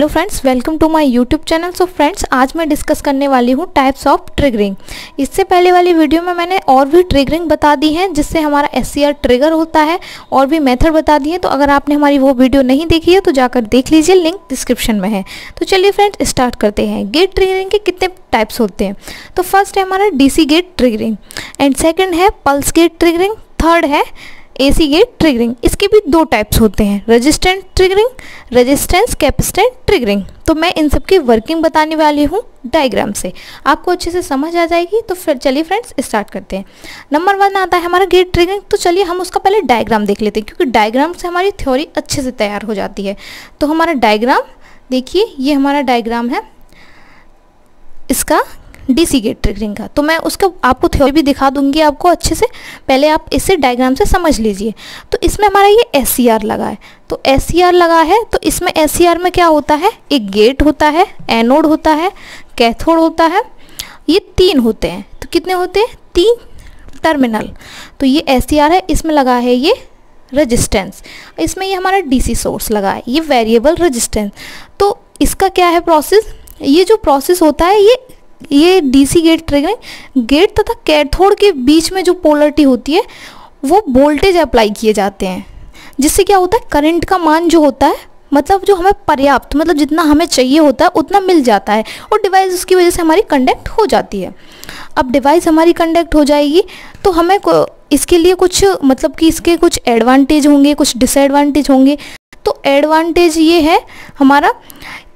Hello friends welcome to my YouTube channel so friends आज मैं discuss करने वाली हूँ टाइप्स ऑफ़ ट्रिगरिंग इससे पहले वाली वीडियो में मैंने और भी ट्रिगरिंग बता दी है, जिससे हमारा एस ट्रिगर होता है और भी मेथड बता दिए तो अगर आपने हमारी वो वीडियो नहीं देखी है तो जाकर देख लीजिए लिंक डिस्क्रिप्शन में है। तो चलिए फ्रेंड्स स्टार्ट करते हैं। गेट ट्रिगरिंग के कितने टाइप्स होते हैं? तो फ़र्स्ट है हमारा DC gate triggering and second है पल्स गेट ट्रिगरिंग थर्ड है एसी गेट ट्रिगरिंग इसके भी दो टाइप्स होते हैं. Resistant triggering resistance capacitance triggering तो मैं इन सब की वर्किंग बताने वाली हूँ डायग्राम से. आपको अच्छे से समझ आ जाएगी तो फिर चलिए फ्रेंड्स स्टार्ट करते हैं. नंबर वन आता है हमारा गेट ट्रिगरिंग तो चलिए हम उसका पहले डायग्राम देख लेते हैं, क्योंकि डायग्राम से हमारी थ्योरी अच्छे से तैयार हो जाती है. तो हमारा डायग्राम देखिए, ये हमारा डायग्राम है. इसका डीसी गेट ट्रिगरिंग का। तो मैं उसका, आपको थ्योरी भी दिखा दूँगी आपको अच्छे से। पहले आप इसे डायग्राम से समझ लीजिए। तो इसमें हमारा ये एस लगा है। तो एस लगा है तो इसमें एस में क्या होता है? एक गेट होता है एनोड होता है कैथोड होता है, ये तीन होते हैं। तो कितने होते हैं? तीन टर्मिनल तो ये एस है, इसमें लगा है ये रजिस्टेंस इसमें ये हमारा डीसी सोर्स लगा है, ये वेरिएबल रजिस्टेंस तो इसका क्या है प्रोसेस ये जो प्रोसेस होता है, ये ये डीसी गेट ट्रिगरिंग गेट तथा कैथोड के बीच में जो पोलरिटी होती है, वो वोल्टेज अप्लाई किए जाते हैं। जिससे क्या होता है करंट का मान जो होता है मतलब जो हमें पर्याप्त मतलब जितना हमें चाहिए होता है, उतना मिल जाता है। और डिवाइस उसकी वजह से हमारी कंडक्ट हो जाती है। अब डिवाइस हमारी कंडक्ट हो जाएगी तो हमें इसके लिए कुछ मतलब कि इसके कुछ एडवांटेज होंगे, कुछ डिसएडवांटेज होंगे। तो एडवांटेज ये है हमारा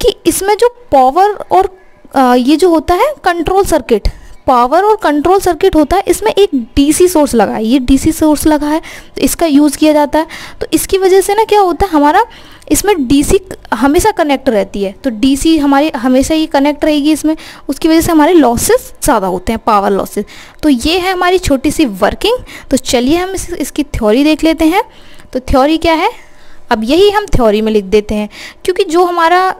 कि इसमें जो पावर और ये जो होता है कंट्रोल सर्किट पावर और कंट्रोल सर्किट होता है इसमें एक डीसी सोर्स लगा है। ये डीसी सोर्स लगा है तो इसका यूज़ किया जाता है। तो इसकी वजह से ना क्या होता है हमारा इसमें डीसी हमेशा कनेक्ट रहती है। तो डीसी हमारी हमेशा ही कनेक्ट रहेगी इसमें। उसकी वजह से हमारे लॉसेस ज़्यादा होते हैं पावर लॉसेस तो ये है हमारी छोटी सी वर्किंग तो चलिए हम इस, इसकी थ्योरी देख लेते हैं। तो थ्योरी क्या है? अब यही हम थ्योरी में लिख देते हैं। क्योंकि जो हमारा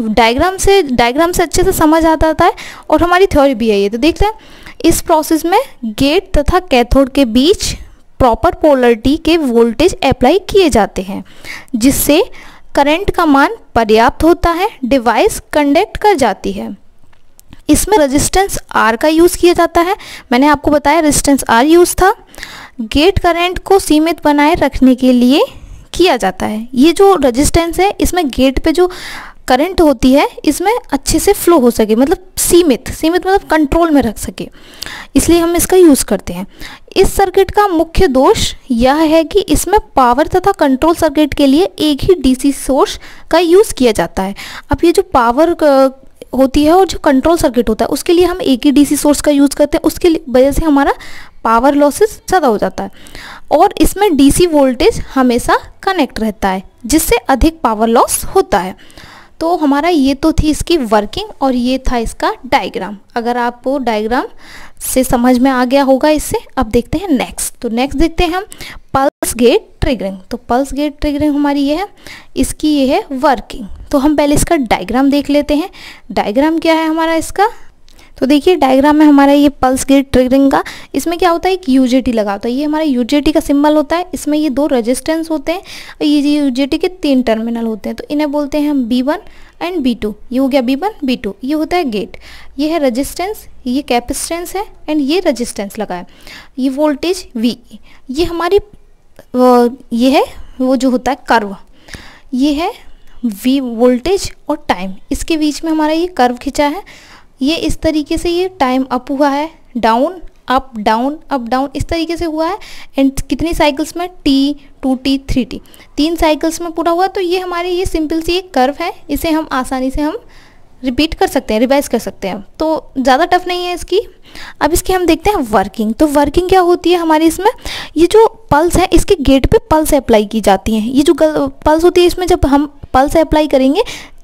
डायग्राम से डायग्राम से अच्छे से समझ आता है और हमारी थ्योरी भी है ये। तो देखते हैं, इस प्रोसेस में गेट तथा कैथोड के बीच प्रॉपर पोलरिटी के वोल्टेज अप्लाई किए जाते हैं, जिससे करंट का मान पर्याप्त होता है डिवाइस कंडक्ट कर जाती है। इसमें रेजिस्टेंस आर का यूज़ किया जाता है। मैंने आपको बताया रेजिस्टेंस आर यूज़ था। गेट करंट को सीमित बनाए रखने के लिए किया जाता है। ये जो रेजिस्टेंस है, इसमें गेट पे जो करंट होती है, इसमें अच्छे से फ्लो हो सके मतलब सीमित सीमित मतलब कंट्रोल में रख सके। इसलिए हम इसका यूज़ करते हैं। इस सर्किट का मुख्य दोष यह है कि इसमें पावर तथा कंट्रोल सर्किट के लिए एक ही डीसी सोर्स का यूज़ किया जाता है। अब ये जो पावर होती है और जो कंट्रोल सर्किट होता है, उसके लिए हम एक ही डीसी सोर्स का यूज़ करते हैं, उसके वजह से हमारा पावर लॉसेस ज़्यादा हो जाता है। और इसमें डीसी वोल्टेज हमेशा कनेक्ट रहता है, जिससे अधिक पावर लॉस होता है। तो हमारा ये तो थी इसकी वर्किंग और ये था इसका डायग्राम अगर आपको डायग्राम से समझ में आ गया होगा इससे, अब देखते हैं नेक्स्ट तो नेक्स्ट देखते हैं हम पल्स गेट ट्रिगरिंग तो पल्स गेट ट्रिगरिंग हमारी ये है, इसकी ये है वर्किंग तो हम पहले इसका डायग्राम देख लेते हैं. डायग्राम क्या है हमारा इसका? तो देखिए डायग्राम में हमारा ये पल्स गेट ट्रिगरिंग का, इसमें क्या होता है, एक यूजेटी लगा होता है। ये हमारा यूजेटी का सिंबल होता है। इसमें ये दो रेजिस्टेंस होते हैं और ये यूजेटी के तीन टर्मिनल होते हैं। तो इन्हें बोलते हैं हम B one and B two ये हो गया बी वन बी टू ये होता है गेट ये है रजिस्टेंस ये कैपेसिटेंस है एंड ये रजिस्टेंस लगा है। ये वोल्टेज वी ये हमारी ये है, वो जो होता है कर्व ये है वी वोल्टेज और टाइम इसके बीच में हमारा ये कर्व खिंचा है। ये इस तरीके से ये टाइम अप हुआ है down up down up down इस तरीके से हुआ है। एंड कितनी साइकिल्स में? T two T three T तीन साइकिल्स में पूरा हुआ तो ये हमारी ये सिंपल सी एक कर्व है। इसे हम आसानी से हम रिपीट कर सकते हैं रिवाइज कर सकते हैं तो ज़्यादा टफ नहीं है इसकी। अब इसकी हम देखते हैं वर्किंग तो वर्किंग क्या होती है हमारी इसमें? ये जो पल्स है, इसके गेट पे पल्स अप्लाई की जाती हैं। ये जो पल्स होती है इसमें जब हम पल्स अप्लाई करेंगे,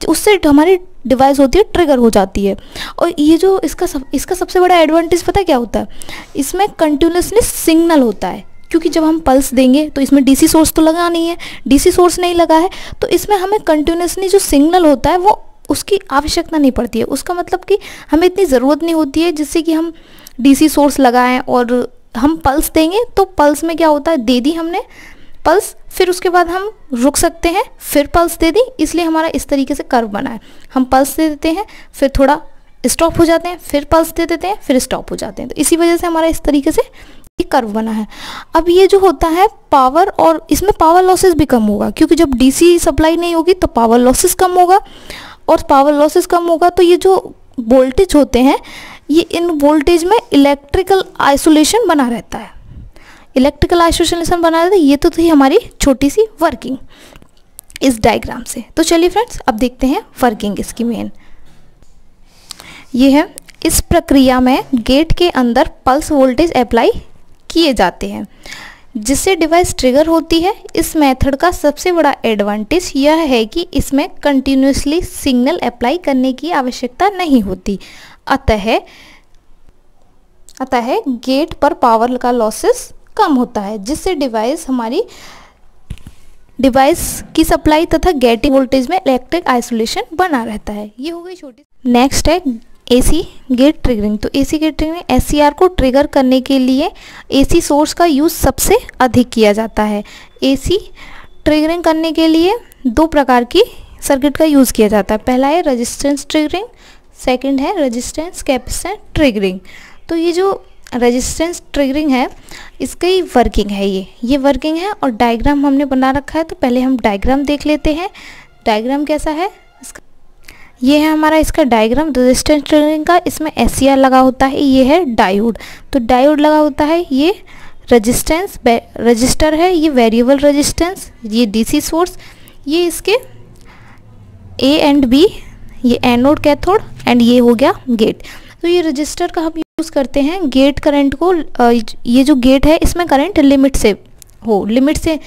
उससे हमारी डिवाइस होती है, ट्रिगर हो जाती है। और ये जो इसका सब, इसका सबसे बड़ा एडवांटेज पता क्या होता है? इसमें कंटिन्यूसली सिग्नल होता है। क्योंकि जब हम पल्स देंगे तो इसमें डीसी सोर्स तो लगा नहीं है। डीसी सोर्स नहीं लगा है तो इसमें हमें कंटिन्यूसली जो सिग्नल होता है, वो उसकी आवश्यकता नहीं पड़ती है। उसका मतलब कि हमें इतनी ज़रूरत नहीं होती है, जिससे कि हम डीसी सोर्स लगाएँ और हम पल्स देंगे तो पल्स में क्या होता है? दे दी हमने पल्स, फिर उसके बाद हम रुक सकते हैं, फिर पल्स दे दी, इसलिए हमारा इस तरीके से कर्व बना है। हम पल्स दे देते हैं, फिर थोड़ा स्टॉप हो जाते हैं, फिर पल्स दे देते हैं, फिर स्टॉप हो जाते हैं। तो इसी वजह से हमारा इस तरीके से ये कर्व बना है। अब ये जो होता है पावर और इसमें पावर लॉसेस भी कम होगा, क्योंकि जब डीसी सप्लाई नहीं होगी तो पावर लॉसेस कम होगा। और पावर लॉसेस कम होगा तो ये जो वोल्टेज होते हैं, ये इन वोल्टेज में इलेक्ट्रिकल आइसोलेशन बना रहता है। इलेक्ट्रिकल आइसोलेशन बना है ये तो थी हमारी छोटी सी वर्किंग इस डायग्राम से। तो चलिए फ्रेंड्स अब देखते हैं वर्किंग इसकी मेन ये है, इस प्रक्रिया में गेट के अंदर पल्स वोल्टेज अप्लाई किए जाते हैं। जिससे डिवाइस ट्रिगर होती है, इस मेथड का सबसे बड़ा एडवांटेज यह है कि इसमें कंटिन्यूसली सिग्नल अप्लाई करने की आवश्यकता नहीं होती। अतः अतः गेट पर पावर का लॉसेस कम होता है, जिससे डिवाइस हमारी, डिवाइस की सप्लाई तथा गेटिंग वोल्टेज में इलेक्ट्रिक आइसोलेशन बना रहता है। ये हो गई छोटी नेक्स्ट है एसी गेट ट्रिगरिंग तो एसी गेट ट्रिगरिंग एस को ट्रिगर करने के लिए एसी सोर्स का यूज़ सबसे अधिक किया जाता है। एसी ट्रिगरिंग करने के लिए दो प्रकार की सर्किट का यूज़ किया जाता है। पहला है रजिस्टेंस ट्रिगरिंग सेकंड है रजिस्टेंस कैपेसिटेंस ट्रिगरिंग तो ये जो रजिस्टेंस ट्रिगरिंग है, इसकी वर्किंग है ये। ये वर्किंग है और डायग्राम हमने बना रखा है तो पहले हम डायग्राम देख लेते हैं। डायग्राम कैसा है? इसका ये है हमारा इसका डायग्राम रेजिस्टेंस ट्रिगरिंग का। इसमें SCR लगा होता है, ये है डायोड तो डायोड लगा होता है, ये रजिस्टेंस रजिस्टर है, ये वेरिएबल रजिस्टेंस ये डीसी सोर्स ये इसके ए एंड बी ये एनोड कैथोड एंड ये हो गया गेट तो ये रजिस्टर का हम यूज़ करते हैं गेट करंट को ये जो गेट है, इसमें करंट लिमिट से हो लिमिट से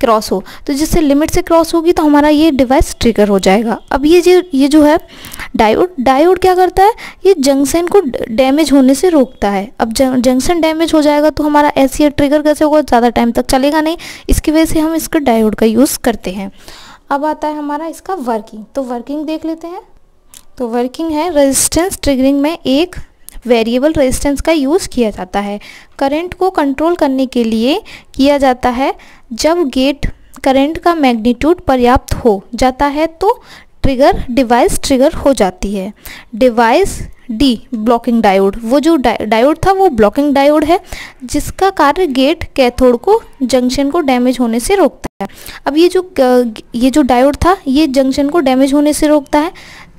क्रॉस हो। तो जिससे लिमिट से क्रॉस होगी तो हमारा ये डिवाइस ट्रिगर हो जाएगा। अब ये जो ये जो है डायोड डायोड क्या करता है? ये जंक्शन को डैमेज होने से रोकता है। अब जंक्शन डैमेज हो जाएगा तो हमारा ऐसी ट्रिगर कैसे होगा? ज़्यादा टाइम तक चलेगा नहीं। इसकी वजह से हम इसका डायोड का यूज़ करते हैं। अब आता है हमारा इसका वर्किंग तो वर्किंग देख लेते हैं। तो वर्किंग है रेजिस्टेंस ट्रिगरिंग में एक वेरिएबल रेजिस्टेंस का यूज़ किया जाता है। करंट को कंट्रोल करने के लिए किया जाता है, जब गेट करंट का मैग्नीट्यूड पर्याप्त हो जाता है तो ट्रिगर डिवाइस ट्रिगर हो जाती है। डिवाइस डी ब्लॉकिंग डायोड वो जो डायोड था, वो ब्लॉकिंग डायोड है, जिसका कार्य गेट कैथोड को जंक्शन को डैमेज होने से रोकता है। अब ये जो ये जो डायोड था, ये जंक्शन को डैमेज होने से रोकता है।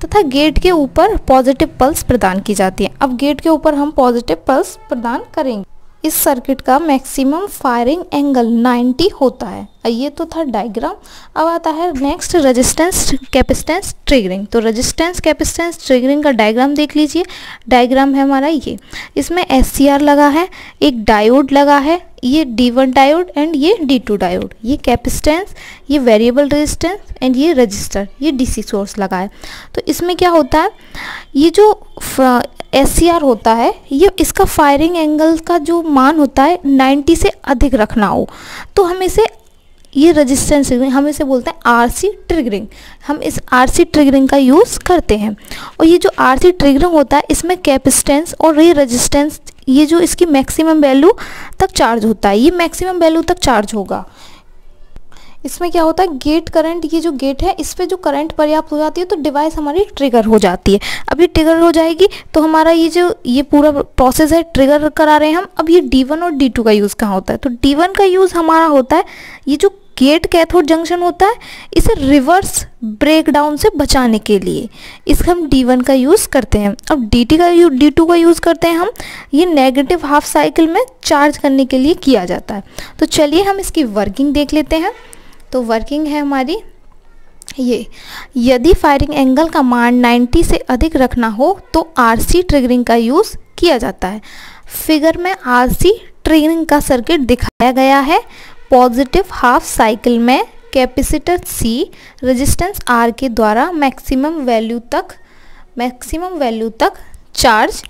तथा गेट के ऊपर पॉजिटिव पल्स प्रदान की जाती है। अब गेट के ऊपर हम पॉजिटिव पल्स प्रदान करेंगे। इस सर्किट का मैक्सिमम फायरिंग एंगल 90 होता है। ये तो था डायग्राम अब आता है नेक्स्ट रेजिस्टेंस कैपेसिटेंस ट्रिगरिंग तो रेजिस्टेंस कैपेसिटेंस ट्रिगरिंग का डायग्राम देख लीजिए। डायग्राम है हमारा ये। इसमें SCR लगा है, एक डायोड लगा है, ये D1 डायोड एंड ये D2 डायोड ये कैपेसिटेंस ये वेरिएबल रेजिस्टेंस एंड ये रजिस्टर ये डीसी सोर्स लगा है। तो इसमें क्या होता है? ये जो एस होता है, ये इसका फायरिंग एंगल का जो मान होता है 90 से अधिक रखना हो। तो हम इसे, ये रजिस्टेंस हम इसे बोलते हैं आरसी ट्रिगरिंग हम इस आरसी ट्रिगरिंग का यूज़ करते हैं। और ये जो आरसी ट्रिगरिंग होता है, इसमें कैपेसिटेंस और ये रजिस्टेंस ये जो इसकी मैक्सिमम वैल्यू तक चार्ज होता है, ये मैक्सिमम वैल्यू तक चार्ज होगा। इसमें क्या होता है गेट करंट ये जो गेट है, इस पर जो करंट पर्याप्त हो जाती है तो डिवाइस हमारी ट्रिगर हो जाती है। अब ये ट्रिगर हो जाएगी तो हमारा ये जो, ये पूरा प्रोसेस है ट्रिगर करा रहे हैं हम। अब ये D1 और D2 का यूज़ कहाँ होता है? तो D1 का यूज़ हमारा होता है, ये जो गेट कैथोड जंक्शन होता है, इसे रिवर्स ब्रेकडाउन से बचाने के लिए। इसका हम D1 का यूज़ करते हैं। अब DT का यूज़ D2 का यूज़ करते हैं हम, ये नेगेटिव हाफ़ साइकिल में चार्ज करने के लिए किया जाता है। तो चलिए हम इसकी वर्किंग देख लेते हैं। तो वर्किंग है हमारी। ये, यदि फायरिंग एंगल का मान 90 से अधिक रखना हो तो आरसी ट्रिगरिंग का यूज़ किया जाता है। फिगर में आरसी ट्रिगरिंग का सर्किट दिखाया गया है। पॉजिटिव हाफ़ साइकिल में कैपेसिटर सी रेजिस्टेंस आर के द्वारा मैक्सिमम वैल्यू तक मैक्सिमम वैल्यू तक चार्ज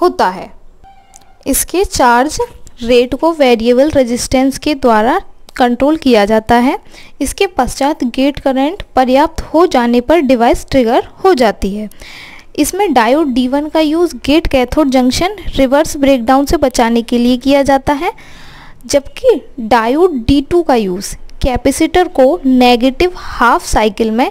होता है। इसके चार्ज रेट को वेरिएबल रेजिस्टेंस के द्वारा कंट्रोल किया जाता है। इसके पश्चात गेट करंट पर्याप्त हो जाने पर डिवाइस ट्रिगर हो जाती है। इसमें डायोड D1 का use gate cathode junction reverse breakdown से बचाने के लिए किया जाता है, जबकि डायोड D2 का यूज़ कैपेसिटर को नेगेटिव हाफ़ साइकिल में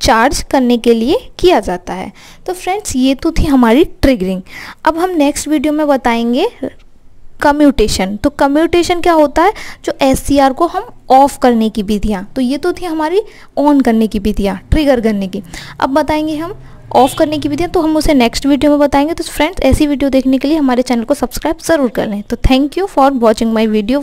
चार्ज करने के लिए किया जाता है। तो फ्रेंड्स ये तो थी हमारी ट्रिगरिंग अब हम नेक्स्ट वीडियो में बताएँगे कम्यूटेशन तो कम्यूटेशन क्या होता है? जो एससीआर को हम ऑफ़ करने की विधियाँ। तो ये तो थी हमारी ऑन करने की विधियाँ ट्रिगर करने की। अब बताएँगे हम ऑफ़ करने की विधियाँ तो हम उसे नेक्स्ट वीडियो में बताएँगे। तो फ्रेंड्स ऐसी वीडियो देखने के लिए हमारे चैनल को सब्सक्राइब ज़रूर कर लें। तो thank you for watching my video